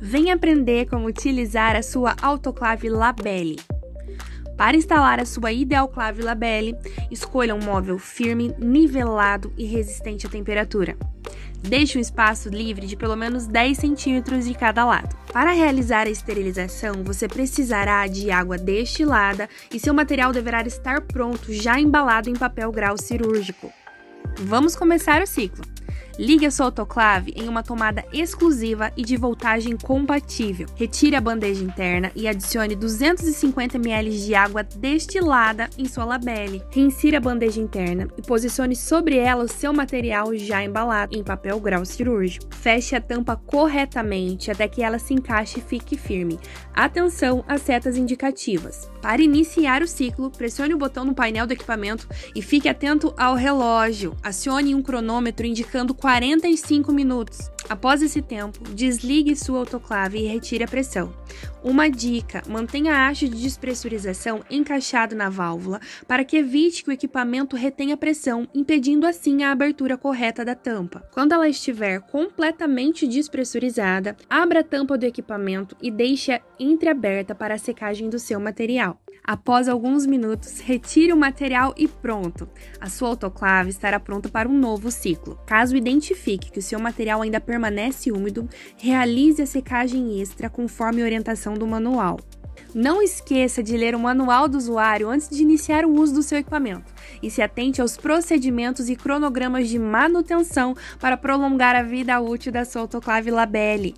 Vem aprender como utilizar a sua autoclave Labelle. Para instalar a sua Idealclave Labelle, escolha um móvel firme, nivelado e resistente à temperatura. Deixe um espaço livre de pelo menos 10 centímetros de cada lado. Para realizar a esterilização, você precisará de água destilada e seu material deverá estar pronto, já embalado em papel grau cirúrgico. Vamos começar o ciclo. Ligue a sua autoclave em uma tomada exclusiva e de voltagem compatível. Retire a bandeja interna e adicione 250 ml de água destilada em sua labelle. Reinsira a bandeja interna e posicione sobre ela o seu material já embalado em papel grau cirúrgico. Feche a tampa corretamente até que ela se encaixe e fique firme. Atenção às setas indicativas. Para iniciar o ciclo, pressione o botão no painel do equipamento e fique atento ao relógio. Acione um cronômetro indicando 45 minutos. Após esse tempo, desligue sua autoclave e retire a pressão. Uma dica: mantenha a haste de despressurização encaixado na válvula para que evite que o equipamento retenha pressão, impedindo assim a abertura correta da tampa. Quando ela estiver completamente despressurizada, abra a tampa do equipamento e deixe-a entreaberta para a secagem do seu material. Após alguns minutos, retire o material e pronto! A sua autoclave estará pronta para um novo ciclo. Caso identifique que o seu material ainda permanece úmido, realize a secagem extra conforme a orientação do manual. Não esqueça de ler o manual do usuário antes de iniciar o uso do seu equipamento e se atente aos procedimentos e cronogramas de manutenção para prolongar a vida útil da sua autoclave Labelle.